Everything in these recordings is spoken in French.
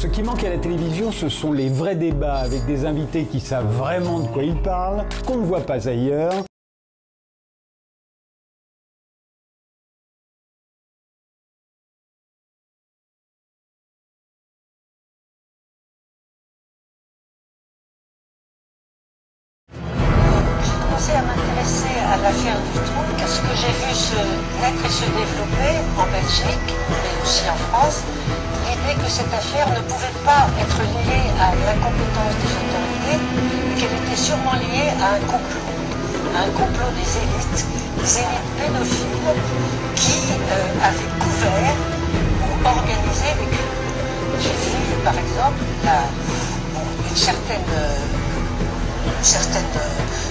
Ce qui manque à la télévision, ce sont les vrais débats avec des invités qui savent vraiment de quoi ils parlent, qu'on ne voit pas ailleurs. À m'intéresser à j'ai vu se naître et se développer en Belgique, mais aussi en France, l'idée que cette affaire ne pouvait pas être liée à l'incompétence des autorités, mais qu'elle était sûrement liée à un complot, à un complot des élites, des élites pédophiles qui euh, avaient couvert ou organisé les crimes. J'ai vu, par exemple, la- une certaine euh, une certaine euh,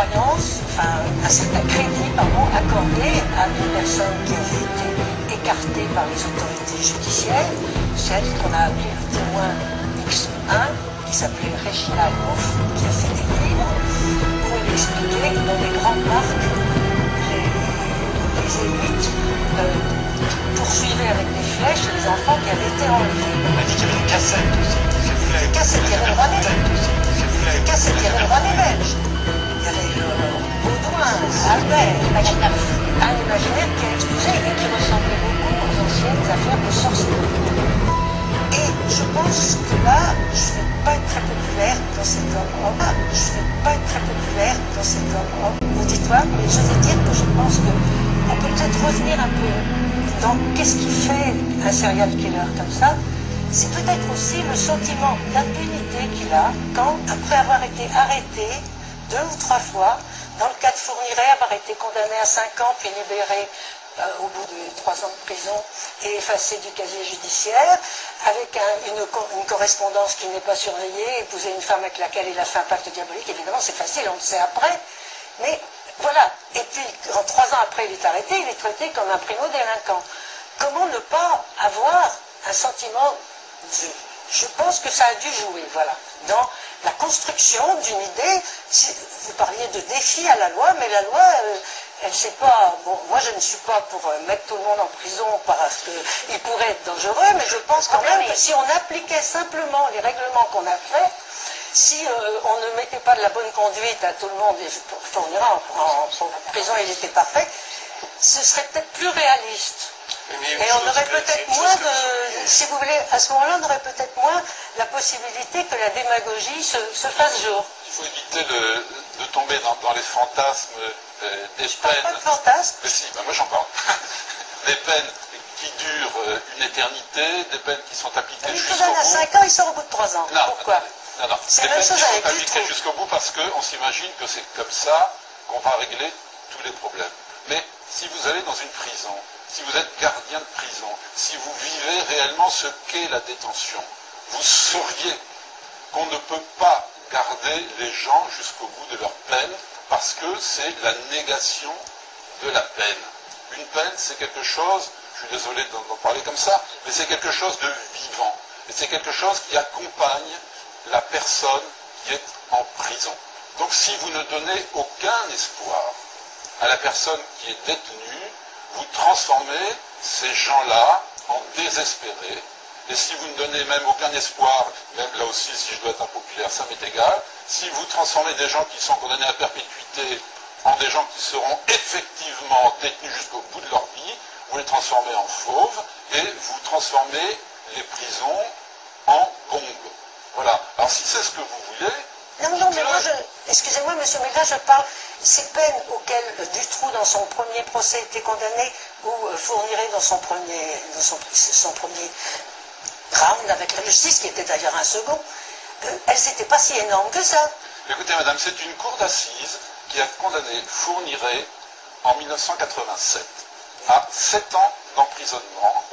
croyance, enfin un certain crédit pardon, accordé à une personne qui avait été écartée par les autorités judiciaires, celle qu'on a appelée le témoin X1, qui s'appelait Regina Goff, qui a fait des livres elle expliquait que dans les grandes marques, les, les élites euh, poursuivaient avec des flèches les enfants qui avaient été enlevés. On m'a dit qu'il y avait une cassette aussi. Des le des Belges. Il y avait euh, Baudouin, Albert, un imaginaire qui a explosé et qui ressemblait beaucoup aux anciennes affaires de sorcellerie. Et je pense que là, je ne vais pas être très populaire dans cet homme. Ah, je ne vais pas être très populaire dans cet homme auditoire, mais je vais dire que je pense qu'on peut peut-être revenir un peu dans qu'est-ce qui fait un serial killer comme ça. C'est peut-être aussi le sentiment d'impunité qu'il a quand, après avoir été arrêté deux ou trois fois, dans le cas de Fourniret, avoir été condamné à 5 ans puis libéré euh, au bout de trois ans de prison et effacé du casier judiciaire, avec une correspondance qui n'est pas surveillée, épouser une femme avec laquelle il a fait un pacte diabolique, évidemment c'est facile, on le sait après, mais voilà. Et puis, quand trois ans après il est arrêté, il est traité comme un primo-délinquant. Comment ne pas avoir un sentiment de... Je pense que ça a dû jouer, voilà, dans la construction d'une idée. Si- Vous parliez de défi à la loi, mais la loi, elle, elle sait pas. Bon, moi, je ne suis pas pour euh, mettre tout le monde en prison parce qu'il pourrait être dangereux, mais je pense quand même que si on appliquait simplement les règlements qu'on a faits, si euh, on ne mettait pas de la bonne conduite à tout le monde, et pour Fournira en, en- en prison, il était parfait, ce serait peut-être plus réaliste. Et on aurait peut-être moins de, si vous voulez, à ce moment-là, on aurait peut-être moins la possibilité que la démagogie se, se fasse jour. Il faut éviter de, de tomber dans, dans les fantasmes euh, des Pas peines. de fantasme. Mais si, bah moi j'en parle. des peines qui durent euh, une éternité, des peines qui sont appliquées Il jusqu'au condamne à bout. 5 ans, il sort au bout de 3 ans. Non, Pourquoi non, non. C'est la même chose avec appliquées jusqu'au bout parce qu'on s'imagine que c'est comme ça qu'on va régler tous les problèmes. Mais si vous allez dans une prison, si vous êtes gardien de prison, si vous vivez réellement ce qu'est la détention, vous sauriez qu'on ne peut pas garder les gens jusqu'au bout de leur peine parce que c'est la négation de la peine. Une peine, c'est quelque chose, je suis désolé d'en parler comme ça, mais c'est quelque chose de vivant. Et c'est quelque chose qui accompagne la personne qui est en prison. Donc si vous ne donnez aucun espoir à la personne qui est détenue, vous transformez ces gens-là en désespérés. Et si vous ne donnez même aucun espoir, même là aussi, si je dois être impopulaire, ça m'est égal, si vous transformez des gens qui sont condamnés à perpétuité en des gens qui seront effectivement détenus jusqu'au bout de leur vie, vous les transformez en fauves et vous transformez les prisons en bombes ce que vous voulez, Non, non, mais moi, je, monsieur Mégrin, je parle ces peines auxquelles Dutroux, dans son premier procès, était condamné, ou euh, Fourniret, dans son premier, dans round avec la justice, qui était d'ailleurs un second, euh, elles n'étaient pas si énormes que ça. Écoutez, madame, c'est une cour d'assises qui a condamné Fourniret en 1987 à 7 ans d'emprisonnement,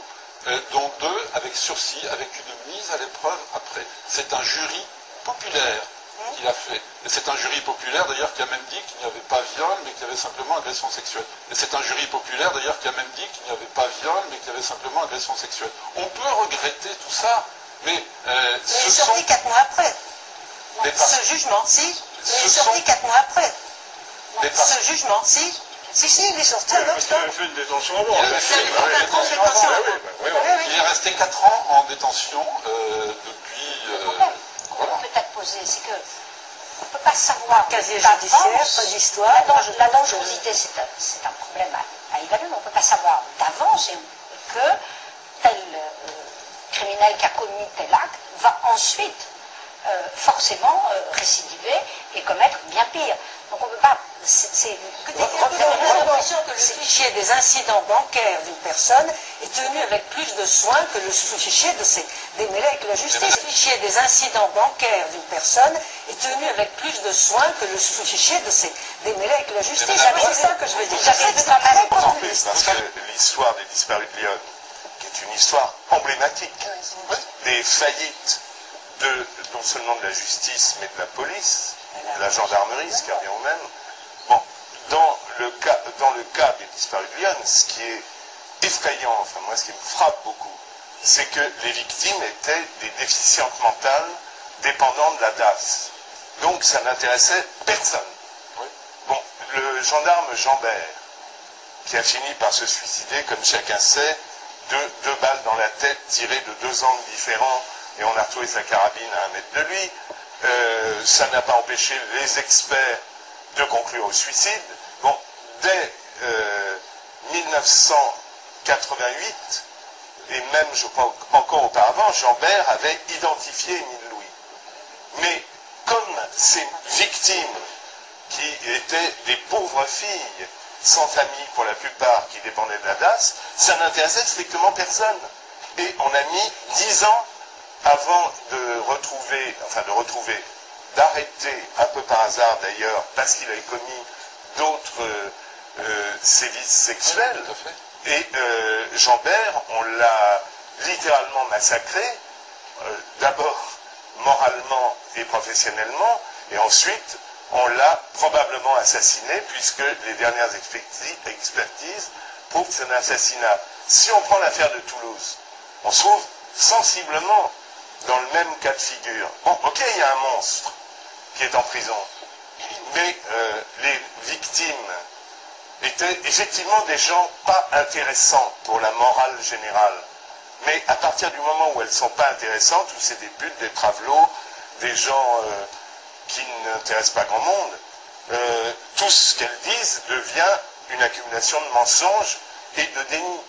euh, dont deux avec sursis, avec une mise à l'épreuve après. C'est un jury populaire qui l'a fait. Et c'est un jury populaire d'ailleurs qui a même dit qu'il n'y avait pas viol, mais qu'il y avait simplement agression sexuelle. Et c'est un jury populaire d'ailleurs qui a même dit qu'il n'y avait pas viol, mais qu'il y avait simplement agression sexuelle. On peut regretter tout ça, mais euh, Mais il ce est sorti sont quatre mois après. Mais parce- Ce jugement, si. Mais il est sorti sont- quatre mois après. Mais parce- Ce jugement, si. Si, si, il est sorti Ouais, à parce qu'il avait fait une détention avant. Il avait fait une détention avant. oui, oui, oui. Il est resté 4 ans en détention euh, depuis. Euh, problème qu'on voilà. peut peut-être poser, c'est que on ne peut pas savoir. Casier judiciaire, pas d'histoire. La, la dangerosité, c'est un, problème à, à évaluer, mais on ne peut pas savoir d'avance que tel euh, criminel qui a commis tel acte va ensuite euh, forcément euh, récidiver et commettre bien pire. Donc on ne peut pas. C'est, l'impression que le fichier des incidents bancaires d'une personne est tenu avec plus de soin que le fichier de ses démêlés avec la justice. Le fichier des incidents bancaires d'une personne est tenu avec plus de soin que le fichier de ses démêlés avec la justice. madame, C'est ça que je veux dire. Parce que l'histoire des disparus de Lyon, qui est une histoire emblématique des faillites de, non seulement de la justice, mais de la police, de la gendarmerie, ce qui revient au même. Bon, dans le cas, dans le cas des disparus de Lyon, ce qui est effrayant, enfin moi ce qui me frappe beaucoup, c'est que les victimes étaient des déficientes mentales dépendant de la DAS. Donc ça n'intéressait personne. Bon, le gendarme Jambert, qui a fini par se suicider, comme chacun sait, deux, deux balles dans la tête tirées de deux angles différents, et on a retrouvé sa carabine à un mètre de lui. Euh, ça n'a pas empêché les experts de conclure au suicide. Bon, dès euh, 1988, et même, je encore auparavant, Jambert avait identifié Émile Louis. Mais comme ces victimes qui étaient des pauvres filles, sans famille pour la plupart, qui dépendaient de la DAS, ça n'intéressait strictement personne. Et on a mis dix ans avant de retrouver, enfin de retrouver, d'arrêter, un peu par hasard d'ailleurs, parce qu'il avait commis d'autres euh, euh, sévices sexuels. Tout à fait. Et euh, Jambert, on l'a littéralement massacré, euh, d'abord moralement et professionnellement, et ensuite on l'a probablement assassiné, puisque les dernières expertises prouvent que c'est un assassinat. Si on prend l'affaire de Toulouse, on se trouve sensiblement dans le même cas de figure. Bon, ok, il y a un monstre qui est en prison, mais euh, les victimes étaient effectivement des gens pas intéressants pour la morale générale. Mais à partir du moment où elles ne sont pas intéressantes, où c'est des putes, des travelots, des gens euh, qui n'intéressent pas grand monde, euh, tout ce qu'elles disent devient une accumulation de mensonges et de déni.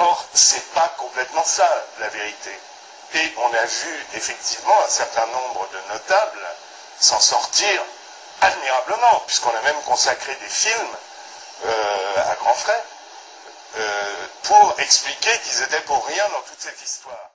Or, c'est pas complètement ça, la vérité. Et on a vu effectivement un certain nombre de notables s'en sortir admirablement, puisqu'on a même consacré des films euh, à grands frais euh, pour expliquer qu'ils étaient pour rien dans toute cette histoire.